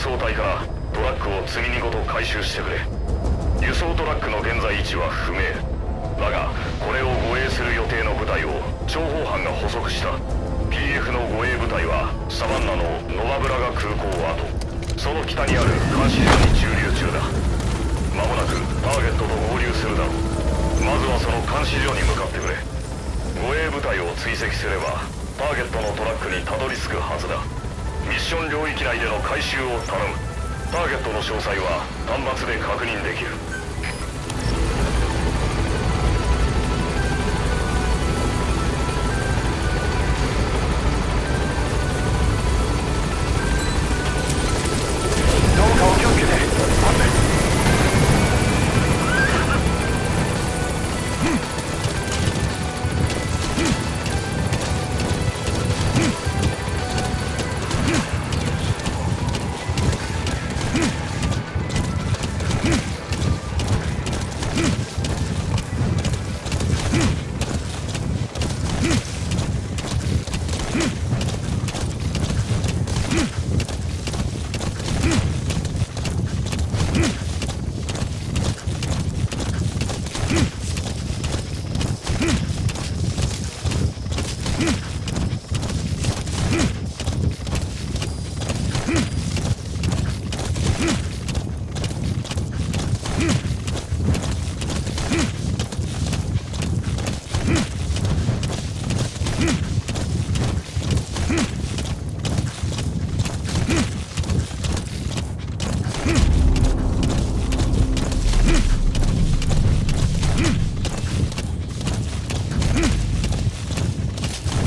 総体からトラックを次にごと回収してくれ。輸送トラックの現在位置は不明。だがこれを護衛する予定の部隊を諜報班が捕捉した。PF の護衛部隊はサバンナのノバブラガ空港跡その北にある監視所に駐留中だ。間もなくターゲットと合流するだろう。まずはその監視所に向かってくれ。護衛部隊を追跡すればターゲットのトラックにたどり着くはずだ。ミッション領域内での回収を頼む。ターゲットの詳細は端末で確認できる。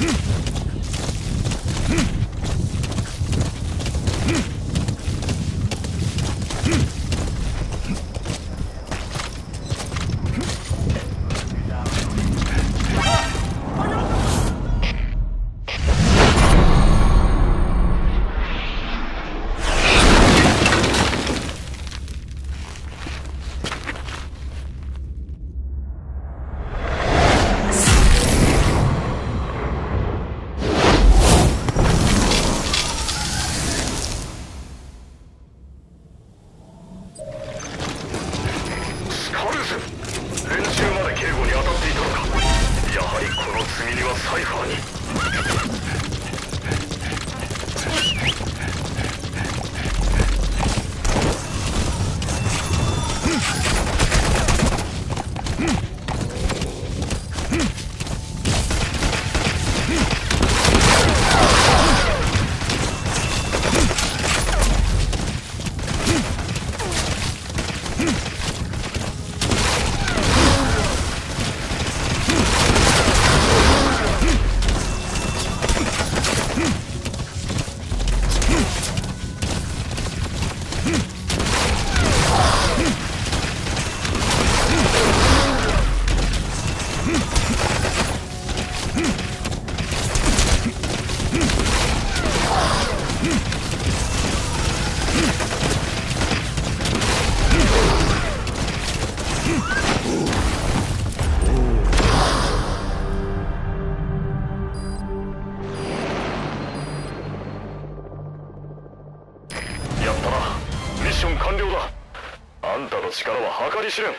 Hmph! 積み荷 Kardeşim.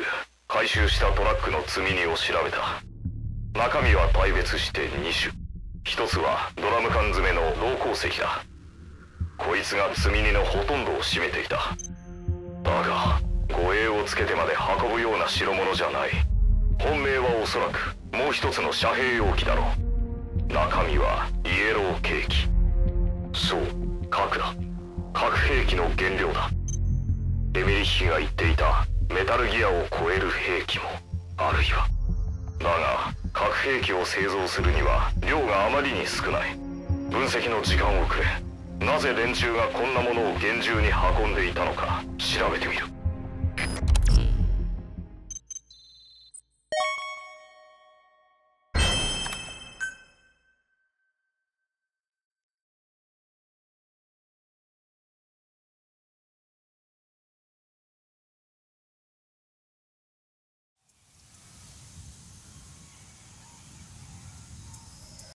は計り知れんボス回収したトラックの積み荷を調べた。中身は大別して2種。一つはドラム缶詰の銅鉱石だ。こいつが積み荷のほとんどを占めていた。だが護衛をつけてまで運ぶような代物じゃない。本命はおそらくもう一つの遮蔽容器だろう。中身はイエローケーキ。そう核だ。核兵器の原料だ。エミリッヒが言っていたメタルギアを超える兵器もあるいは。だが核兵器を製造するには量があまりに少ない。分析の時間をくれ。なぜ連中がこんなものを厳重に運んでいたのか調べてみる。